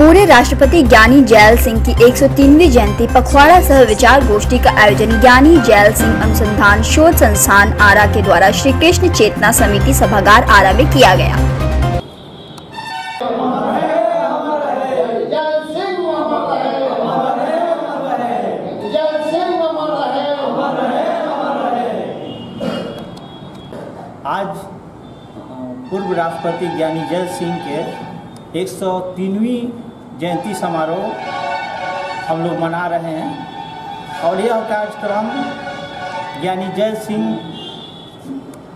पूरे राष्ट्रपति ज्ञानी जैल सिंह की 103वीं जयंती पखवाड़ा सह विचार गोष्ठी का आयोजन ज्ञानी जैल सिंह अनुसंधान शोध संस्थान आरा के द्वारा श्री कृष्ण चेतना समिति सभागार आरा में किया गया। आज पूर्व राष्ट्रपति ज्ञानी जय सिंह के 103वीं जयंती समारोह हम लोग मना रहे हैं। और यह कार्यक्रम ज्ञानी जय सिंह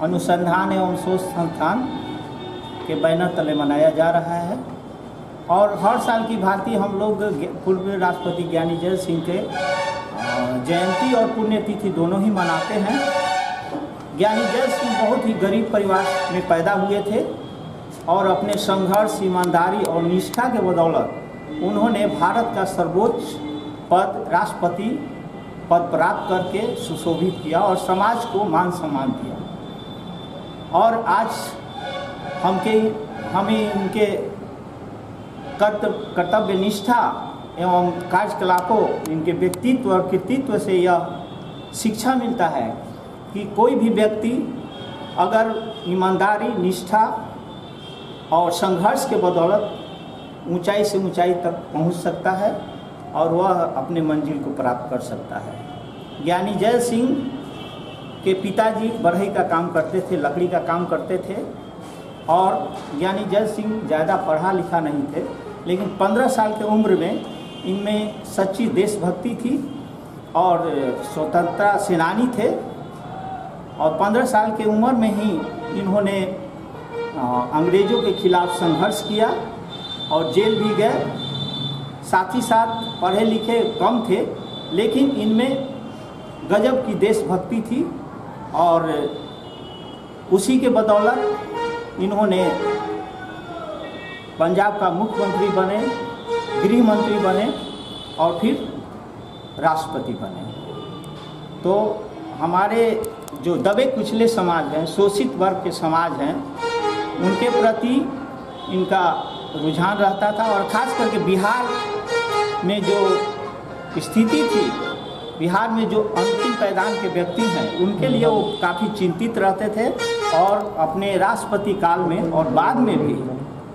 अनुसंधान एवं शोध संस्थान के बैनर तले मनाया जा रहा है। और हर साल की भांति हम लोग पूर्व राष्ट्रपति ज्ञानी जय सिंह के जयंती और पुण्यतिथि दोनों ही मनाते हैं। ज्ञानी जय सिंह बहुत ही गरीब परिवार में पैदा हुए थे और अपने संघर्ष, ईमानदारी और निष्ठा के बदौलत उन्होंने भारत का सर्वोच्च पद, राष्ट्रपति पद प्राप्त करके सुशोभित किया और समाज को मान सम्मान दिया। और आज हमके, हमें इनके कर्तव्य कर्तव्य निष्ठा एवं कार्यकलापों, इनके व्यक्तित्व और कृतित्व से यह शिक्षा मिलता है कि कोई भी व्यक्ति अगर ईमानदारी, निष्ठा और संघर्ष के बदौलत ऊंचाई से ऊंचाई तक पहुँच सकता है और वह अपने मंजिल को प्राप्त कर सकता है। ज्ञानी जय सिंह के पिताजी बढ़ई का काम करते थे, लकड़ी का काम करते थे और ज्ञानी जय सिंह ज़्यादा पढ़ा लिखा नहीं थे, लेकिन पंद्रह साल के उम्र में इनमें सच्ची देशभक्ति थी और स्वतंत्रता सेनानी थे। और पंद्रह साल की उम्र में ही इन्होंने अंग्रेज़ों के खिलाफ संघर्ष किया और जेल भी गए। साथ ही साथ पढ़े लिखे कम थे, लेकिन इनमें गजब की देशभक्ति थी और उसी के बदौलत इन्होंने पंजाब का मुख्यमंत्री बने गृह मंत्री बने और फिर राष्ट्रपति बने। तो हमारे जो दबे कुचले समाज हैं, शोषित वर्ग के समाज हैं, उनके प्रति इनका रुझान रहता था और ख़ास करके बिहार में जो स्थिति थी, बिहार में जो अंतिम पैदान के व्यक्ति हैं, उनके लिए वो काफ़ी चिंतित रहते थे और अपने राष्ट्रपति काल में और बाद में भी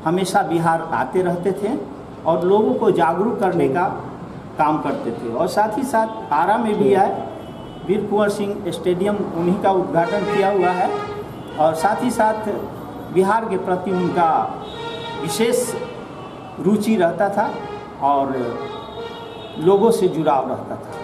हमेशा बिहार आते रहते थे और लोगों को जागरूक करने का काम करते थे। और साथ ही साथ आरा में भी आए, वीर कुंवर सिंह स्टेडियम उन्हीं का उद्घाटन किया हुआ है और साथ ही साथ बिहार के प्रति उनका विशेष रुचि रहता था और लोगों से जुड़ाव रहता था।